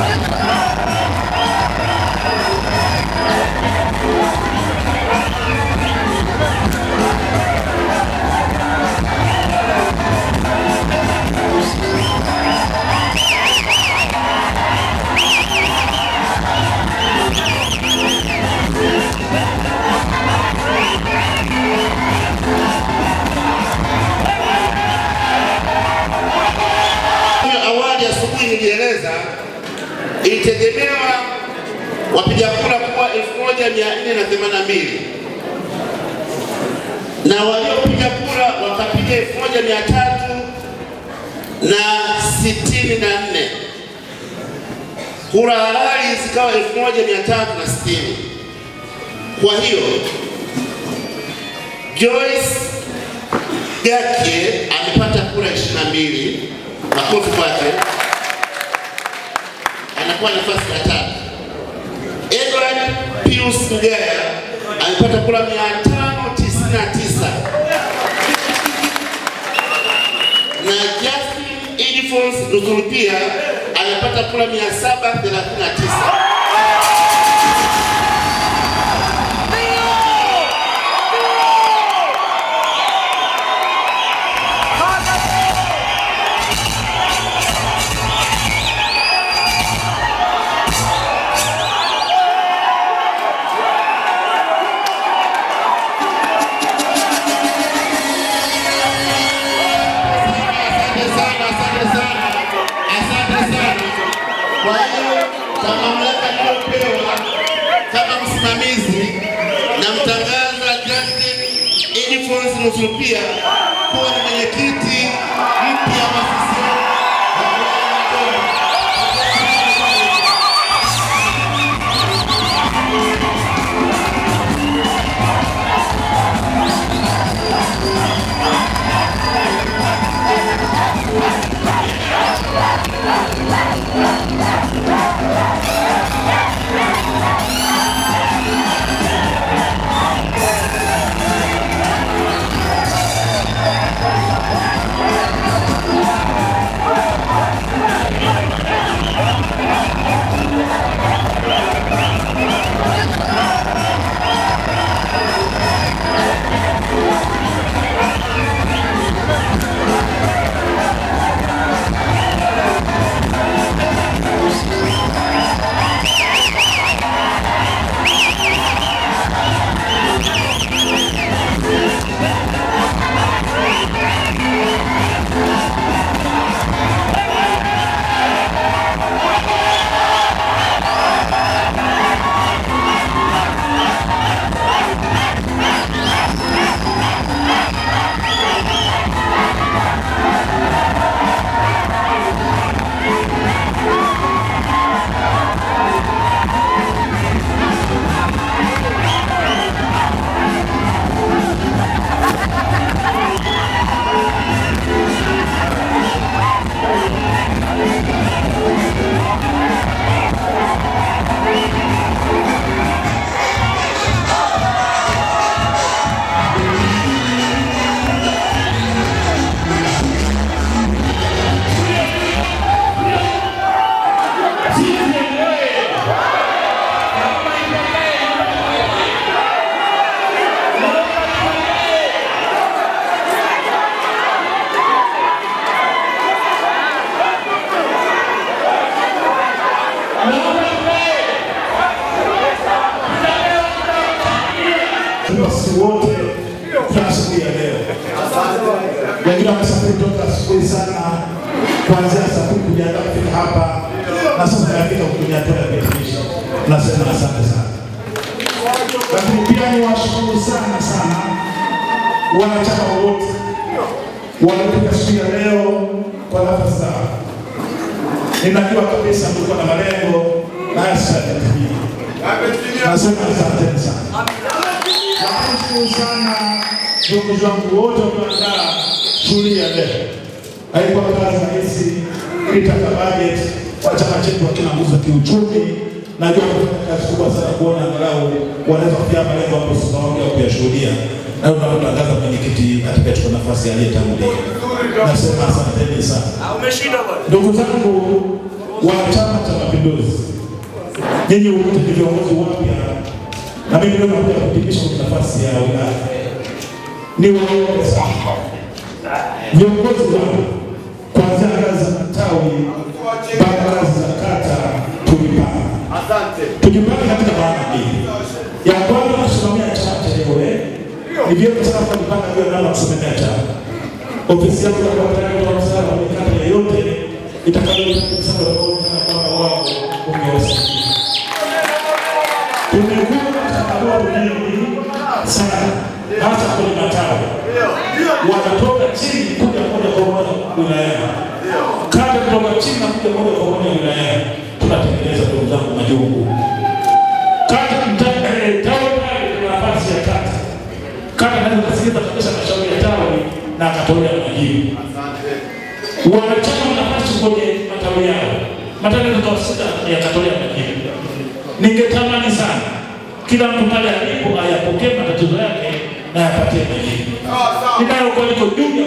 Oh! Ilitegemewa wapiga kura kuwa 1482 na waliopiga kura wakapiga 1364 kura halali zikawa 1360 kwa hiyo Joyce Gakie amepata kura 22 makofi kwake, anakuwa nafasi ya tatu. Edward Pius Mgaya alipata kura 599 na Justin Ildefonse Luthulupia alipata kura 739. Kwa hiyo kwa mamlaka niliyopewa kama msimamizi, namtangaza Justin Ildefonse Luthulupia kuwa ni mwenyekiti Sisi wote kwa siku ya leo. Wengine wamesafiri toka asubuhi sana kuanzia kumi kujiandaa kufika hapa na sasa tunafika kujiandaa kuhitimisha. Nasema asante sana. Lakini pia ni washukuru sana sana wanachama wote waliofika siku ya leo kwa nafasi zao. Ninajua kabisa mlikuwa na malengo na yasiyatimia. Nasema asante sana. Nashukuru sana ndugu zangu wote walioandaa shughuli ya leo. Haikuwa kazi rahisi, ilitaka bajeti kwa chama chetu hakina nguvu za kiuchumi. Najua kazi kubwa sana kuona angalau wanaweza kufikia malengo ambayo tunaongea kuyashuhudia, na tunatangaza mwenyekiti atakayechukua nafasi aliyetangulia. Nasema asanteni sana Umeshinda bwana. ndugu zangu wa Chama cha. Mapinduzi. Nyinyi wote ni viongozi wapya, na mimi leo nakuja kuhitimisha kwenye nafasi ya wilaya. Ni waombe sana viongozi wangu, kuanzia ngazi za matawi mpaka ngazi za kata, tujipanga Tujipange katika maana mbili. Ya kwanza kusimamia chama chenyewe, ni vyema sana kujipanga juu ya namna kusimamia chama. Ofisi yangu ya tayari kutoa msaada wa kata yoyote itakayohitaji msaada wa kwamba wao umewasaidia. Sana, hasa kwenye matawi, wanatoka chini kuja moja kwa moja kutoka chini na kuja moja kwa moja. Tunatengeneza ndugu zangu majungu. Eh, tawi kuna nafasi ya kabisa mashauri ya tawi na akatolea wanachama nafasi kwenye matawi yao. Matawi ningetamani sana kila mtu pale alipo ayapokee matatizo yake na ayapatie majibu. Ninayo kwa niko juu ya